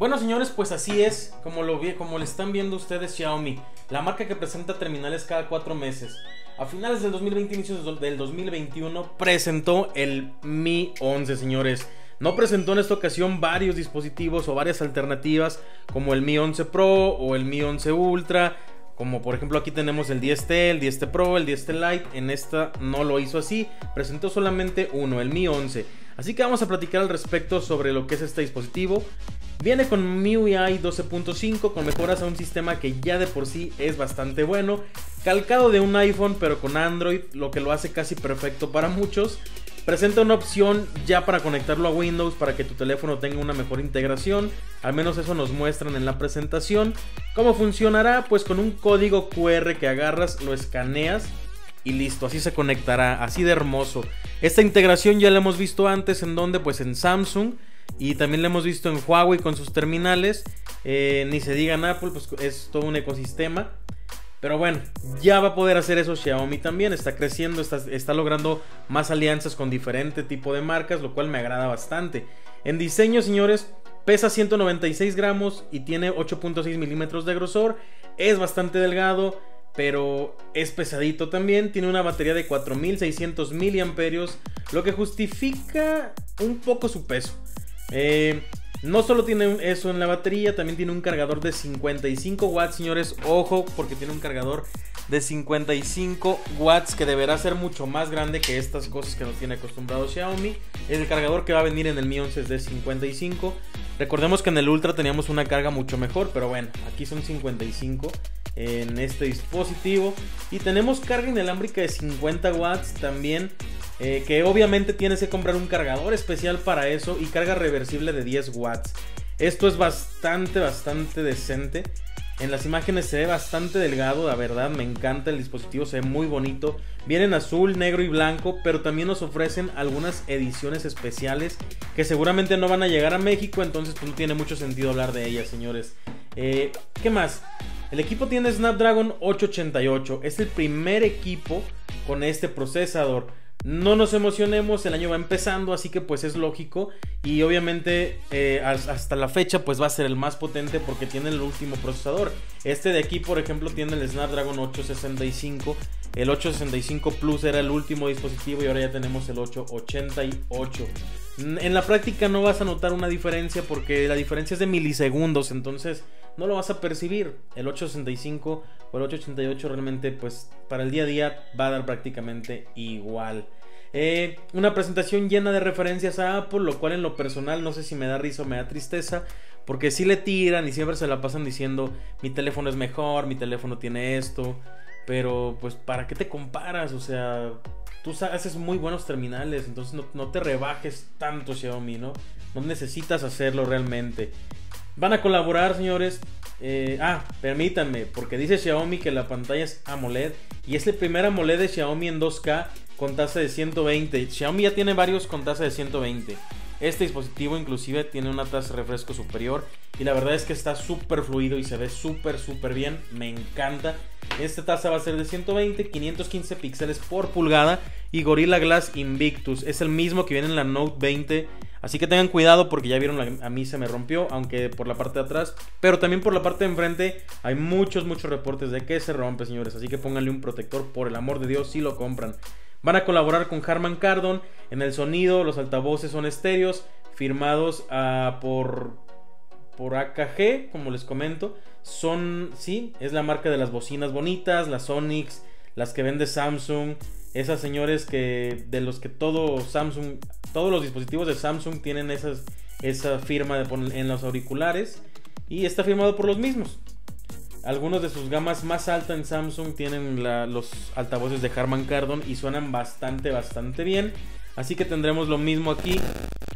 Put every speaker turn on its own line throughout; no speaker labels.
Bueno, señores, pues así es, como lo vi, como le están viendo ustedes Xiaomi, la marca que presenta terminales cada cuatro meses. A finales del 2020, inicios del 2021, presentó el Mi 11, señores. No presentó en esta ocasión varios dispositivos o varias alternativas como el Mi 11 Pro o el Mi 11 Ultra. Como por ejemplo aquí tenemos el 10T, el 10T Pro, el 10T Lite. En esta no lo hizo así. Presentó solamente uno, el Mi 11. Así que vamos a platicar al respecto sobre lo que es este dispositivo. Viene con MIUI 12.5 con mejoras a un sistema que ya de por sí es bastante bueno, calcado de un iPhone pero con Android, lo que lo hace casi perfecto para muchos. Presenta una opción ya para conectarlo a Windows para que tu teléfono tenga una mejor integración, al menos eso nos muestran en la presentación. ¿Cómo funcionará? Pues con un código QR que agarras, lo escaneas y listo, así se conectará, así de hermoso. Esta integración ya la hemos visto antes en donde, pues en Samsung y también la hemos visto en Huawei con sus terminales. Eh, ni se diga Apple, pues es todo un ecosistema. Pero bueno, ya va a poder hacer eso Xiaomi también. Está creciendo, está, está logrando más alianzas con diferente tipo de marcas, lo cual me agrada bastante. En diseño, señores, pesa 196 gramos y tiene 8.6 milímetros de grosor. Es bastante delgado pero es pesadito también. Tiene una batería de 4600 miliamperios, lo que justifica un poco su peso. Eh, no solo tiene eso en la batería, también tiene un cargador de 55 watts, señores. Ojo, porque tiene un cargador de 55 watts que deberá ser mucho más grande que estas cosas que nos tiene acostumbrado Xiaomi. El cargador que va a venir en el Mi 11 es de 55. Recordemos que en el Ultra teníamos una carga mucho mejor, pero bueno, aquí son 55 en este dispositivo. Y tenemos carga inalámbrica de 50 watts también. Eh, que obviamente tienes que comprar un cargador especial para eso y carga reversible de 10 watts. Esto es bastante, bastante decente. En las imágenes se ve bastante delgado, la verdad, me encanta el dispositivo, se ve muy bonito. Viene en azul, negro y blanco, pero también nos ofrecen algunas ediciones especiales que seguramente no van a llegar a México, entonces pues no tiene mucho sentido hablar de ellas, señores. Eh, ¿Qué más? El equipo tiene Snapdragon 888. Es el primer equipo con este procesador. No nos emocionemos, el año va empezando, así que pues es lógico. Y obviamente eh, hasta la fecha pues va a ser el más potente porque tiene el último procesador. Este de aquí por ejemplo tiene el Snapdragon 865. El 865 Plus era el último dispositivo y ahora ya tenemos el 888. En la práctica no vas a notar una diferencia porque la diferencia es de milisegundos, entonces no lo vas a percibir. El 865 o el 888 realmente pues para el día a día va a dar prácticamente igual. Eh, una presentación llena de referencias a Apple, lo cual en lo personal no sé si me da risa o me da tristeza, porque si le tiran y siempre se la pasan diciendo mi teléfono es mejor, mi teléfono tiene esto, pero pues ¿para qué te comparas? O sea, tú haces muy buenos terminales, entonces no, no te rebajes tanto Xiaomi, ¿no? No necesitas hacerlo realmente. Van a colaborar, señores. Eh, ah, permítanme, porque dice Xiaomi que la pantalla es AMOLED y es el primer AMOLED de Xiaomi en 2K con tasa de 120. Xiaomi ya tiene varios con tasa de 120. Este dispositivo inclusive tiene una tasa de refresco superior y la verdad es que está súper fluido y se ve súper súper bien. Me encanta. Esta tasa va a ser de 120, 515 píxeles por pulgada y Gorilla Glass Invictus. Es el mismo que viene en la Note 20 Así que tengan cuidado porque ya vieron, a mí se me rompió, aunque por la parte de atrás, pero también por la parte de enfrente hay muchos, muchos reportes de que se rompe, señores. Así que pónganle un protector, por el amor de Dios, si lo compran. Van a colaborar con Harman Kardon en el sonido, los altavoces son estéreos, firmados ah, por, por AKG, como les comento. Son, sí, es la marca de las bocinas bonitas, las Sonics, las que vende Samsung. Esas señores que de los que todo Samsung todos los dispositivos de Samsung tienen esas, esa firma de en los auriculares y está firmado por los mismos. Algunos de sus gamas más altas en Samsung tienen los altavoces de Harman Kardon y suenan bastante, bastante bien. Así que tendremos lo mismo aquí.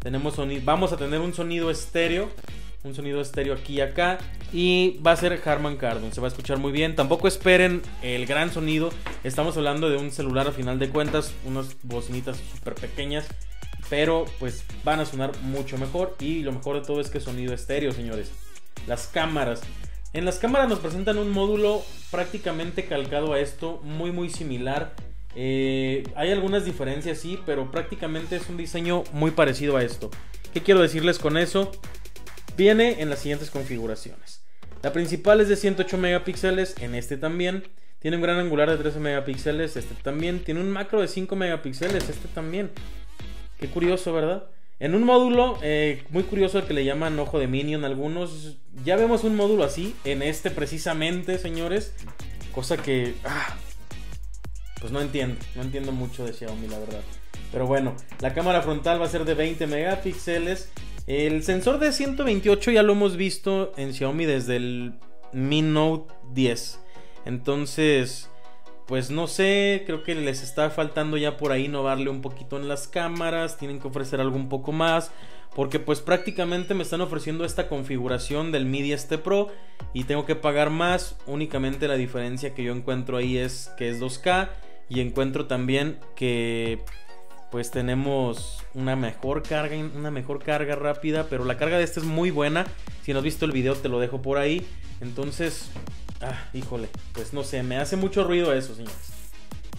Tenemos vamos a tener un sonido estéreo. Un sonido estéreo aquí y acá. Y va a ser Harman Kardon. Se va a escuchar muy bien. Tampoco esperen el gran sonido. Estamos hablando de un celular a final de cuentas. Unas bocinitas súper pequeñas pero pues van a sonar mucho mejor y lo mejor de todo es que sonido estéreo, señores. Las cámaras. En las cámaras nos presentan un módulo prácticamente calcado a esto, muy muy similar. Eh, hay algunas diferencias, sí, pero prácticamente es un diseño muy parecido a esto. ¿Qué quiero decirles con eso? Viene en las siguientes configuraciones. La principal es de 108 megapíxeles, en este también. Tiene un gran angular de 13 megapíxeles, este también. Tiene un macro de 5 megapíxeles, este también. Qué curioso, ¿verdad? En un módulo, eh, muy curioso el que le llaman ojo de Minion algunos. Ya vemos un módulo así, en este precisamente, señores. Cosa que... Ah, pues no entiendo, no entiendo mucho de Xiaomi, la verdad. Pero bueno, la cámara frontal va a ser de 20 megapíxeles. El sensor de 128 ya lo hemos visto en Xiaomi desde el Mi Note 10. Entonces, pues no sé, creo que les está faltando ya por ahí innovarle un poquito en las cámaras, tienen que ofrecer algo un poco más, porque pues prácticamente me están ofreciendo esta configuración del Mi 10 Pro y tengo que pagar más, únicamente la diferencia que yo encuentro ahí es que es 2K y encuentro también que pues tenemos una mejor carga, una mejor carga rápida, pero la carga de este es muy buena. Si no has visto el video te lo dejo por ahí. Entonces, ah, híjole, pues no sé, me hace mucho ruido eso, señores.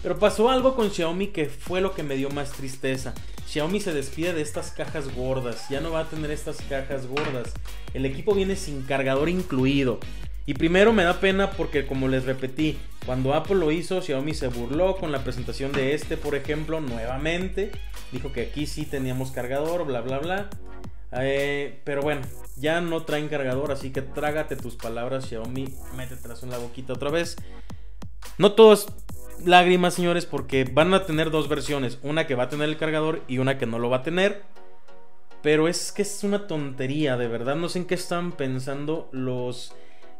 Pero pasó algo con Xiaomi que fue lo que me dio más tristeza. Xiaomi se despide de estas cajas gordas, ya no va a tener estas cajas gordas. El equipo viene sin cargador incluido. Y primero me da pena porque como les repetí, cuando Apple lo hizo, Xiaomi se burló con la presentación de este, por ejemplo, nuevamente. Dijo que aquí sí teníamos cargador, bla, bla, bla. Eh, pero bueno, ya no traen cargador, así que trágate tus palabras, Xiaomi. Métetelas en la boquita otra vez. No todos lágrimas, señores, porque van a tener dos versiones. Una que va a tener el cargador y una que no lo va a tener. Pero es que es una tontería, de verdad. No sé en qué están pensando los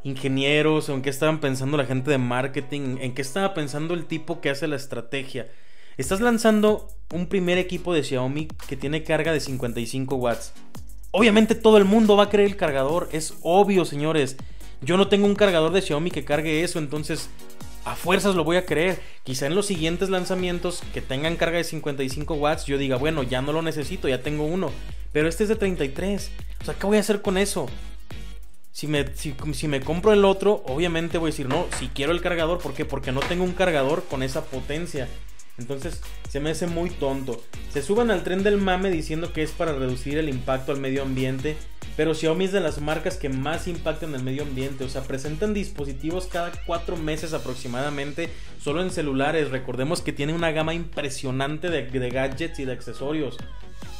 ingenieros en qué estaban pensando la gente de marketing, en qué estaba pensando el tipo que hace la estrategia. Estás lanzando un primer equipo de Xiaomi que tiene carga de 55 watts. Obviamente todo el mundo va a querer el cargador, es obvio, señores. Yo no tengo un cargador de Xiaomi que cargue eso, entonces a fuerzas lo voy a creer. Quizá en los siguientes lanzamientos que tengan carga de 55 watts, yo diga, bueno, ya no lo necesito, ya tengo uno. Pero este es de 33. O sea, ¿qué voy a hacer con eso? Si me, si, me compro el otro, obviamente voy a decir, no, si quiero el cargador, ¿por qué? Porque no tengo un cargador con esa potencia. Entonces se me hace muy tonto. Se suban al tren del mame diciendo que es para reducir el impacto al medio ambiente. Pero Xiaomi es de las marcas que más impactan el medio ambiente. O sea, presentan dispositivos cada cuatro meses aproximadamente. Solo en celulares. Recordemos que tiene una gama impresionante de, de gadgets y de accesorios.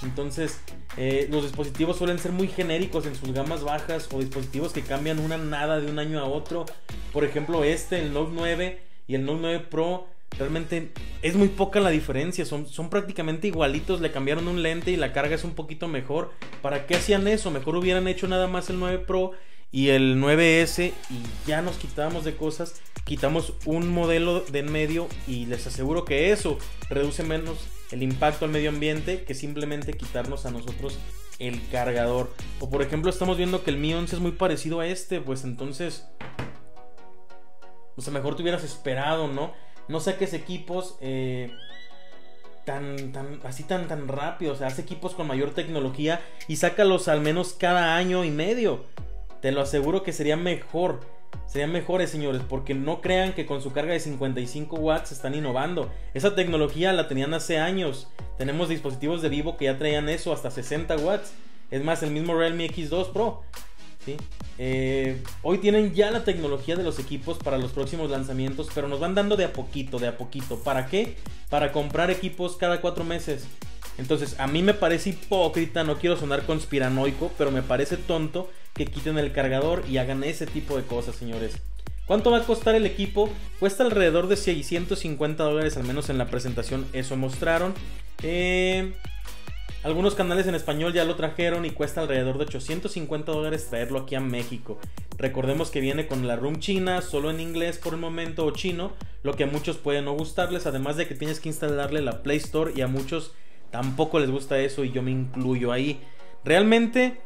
Entonces, eh, los dispositivos suelen ser muy genéricos en sus gamas bajas o dispositivos que cambian una nada de un año a otro. Por ejemplo, este, el Note 9 y el Note 9 Pro, realmente es muy poca la diferencia. Son, son prácticamente igualitos. Le cambiaron un lente y la carga es un poquito mejor. ¿Para qué hacían eso? Mejor hubieran hecho nada más el 9 Pro y el 9S y ya nos quitábamos de cosas. Quitamos un modelo de en medio y les aseguro que eso reduce menos el impacto al medio ambiente que simplemente quitarnos a nosotros el cargador. O por ejemplo estamos viendo que el Mi 11 es muy parecido a este, pues entonces... O sea, mejor te hubieras esperado, ¿no? No saques equipos eh, tan, tan, así tan, tan rápido. O sea, haz equipos con mayor tecnología y sácalos al menos cada año y medio. Te lo aseguro que sería mejor serían mejores, señores, porque no crean que con su carga de 55 watts están innovando. Esa tecnología la tenían hace años. Tenemos dispositivos de vivo que ya traían eso hasta 60 watts. Es más, el mismo Realme X2 Pro. Eh, hoy tienen ya la tecnología de los equipos para los próximos lanzamientos, pero nos van dando de a poquito, de a poquito. ¿Para qué? Para comprar equipos cada cuatro meses. Entonces, a mí me parece hipócrita, no quiero sonar conspiranoico, pero me parece tonto que quiten el cargador y hagan ese tipo de cosas, señores. ¿Cuánto va a costar el equipo? Cuesta alrededor de 650 dólares, al menos en la presentación eso mostraron. Eh, algunos canales en español ya lo trajeron y cuesta alrededor de 850 dólares traerlo aquí a México. Recordemos que viene con la room china, solo en inglés por el momento o chino, lo que a muchos puede no gustarles, además de que tienes que instalarle la Play Store y a muchos tampoco les gusta eso y yo me incluyo ahí. Realmente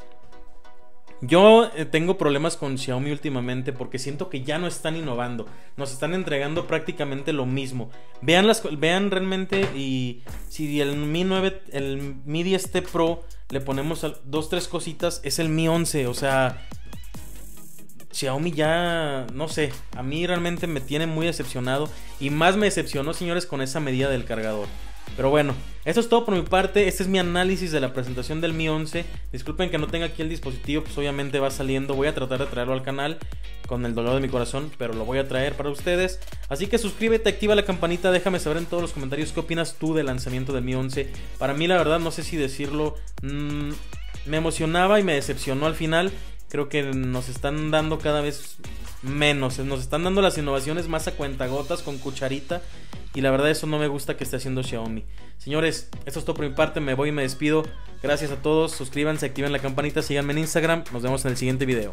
yo eh, tengo problemas con Xiaomi últimamente porque siento que ya no están innovando. Nos están entregando prácticamente lo mismo. Vean, las, vean realmente y si el Mi 9, el Mi 10T Pro le ponemos dos, tres cositas, es el Mi 11. O sea, Xiaomi ya, no sé, a mí realmente me tiene muy decepcionado. Y más me decepcionó, señores, con esa medida del cargador. Pero bueno, eso es todo por mi parte. Este es mi análisis de la presentación del Mi 11. Disculpen que no tenga aquí el dispositivo, pues obviamente va saliendo. Voy a tratar de traerlo al canal con el dolor de mi corazón, pero lo voy a traer para ustedes. Así que suscríbete, activa la campanita, déjame saber en todos los comentarios qué opinas tú del lanzamiento del Mi 11. Para mí, la verdad, no sé si decirlo. Mmm, me emocionaba y me decepcionó al final. Creo que nos están dando cada vez menos. Nos están dando las innovaciones más a cuentagotas con cucharita. Y la verdad eso no me gusta que esté haciendo Xiaomi. Señores, esto es todo por mi parte. Me voy y me despido. Gracias a todos. Suscríbanse, activen la campanita, síganme en Instagram. Nos vemos en el siguiente video.